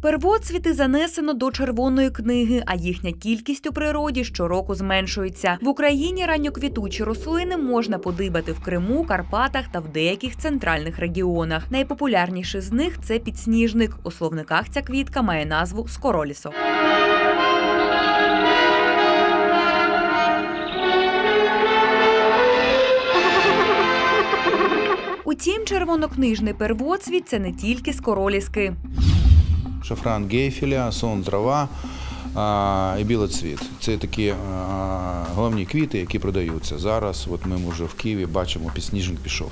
Первоцвіти занесено до червоної книги, а їхня кількість у природі щороку зменшується. В Україні ранньоквітучі рослини можна подибати в Криму, Карпатах та в деяких центральних регіонах. Найпопулярніший з них це підсніжник. У словниках ця квітка має назву скоролісо. Утім, червонокнижний первоцвіт це не тільки скороліски. Шафран гейфеля, сон трава і білоцвіт. Це такі головні квіти, які продаються. Зараз от ми вже в Києві бачимо, підсніжник пішов.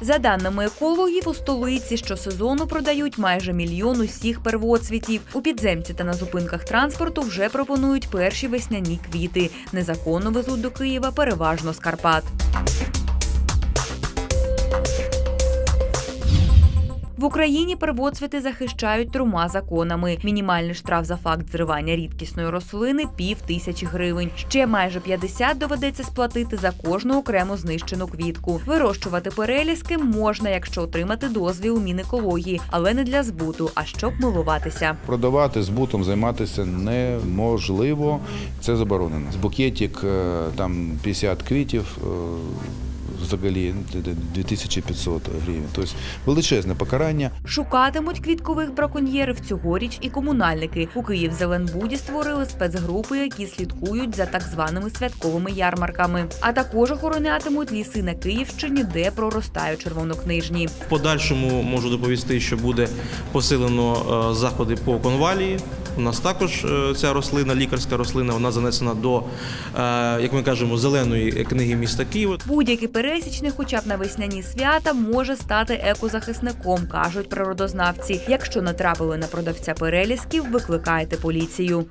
За даними екологів, у столиці щосезону продають майже мільйон усіх первоцвітів. У підземці та на зупинках транспорту вже пропонують перші весняні квіти. Незаконно везуть до Києва переважно з Карпат. В Україні первоцвіти захищають трьома законами. Мінімальний штраф за факт зривання рідкісної рослини пів тисячі гривень. Ще майже 50 доведеться сплатити за кожну окремо знищену квітку. Вирощувати переліски можна, якщо отримати дозвіл Мінекології, але не для збуту, а щоб милуватися. Продавати збутом займатися неможливо. Це заборонено. Букетик е, там 50 квітів. Взагалі 2500 гривень. Тобто величезне покарання. Шукатимуть квіткових браконьєрів цьогоріч і комунальники. У Київ Зеленбуді створили спецгрупи, які слідкують за так званими святковими ярмарками. А також охоронятимуть ліси на Київщині, де проростають червонокнижні. В подальшому можу доповісти, що буде посилено е, заходи по конвалії. У нас також е, ця рослина, лікарська рослина, вона занесена до, е, як ми кажемо, зеленої книги міста Києва. Будь-який пересічний, хоча б на весняні свята, може стати екозахисником, кажуть природознавці. Якщо натрапили на продавця перелісків, викликайте поліцію.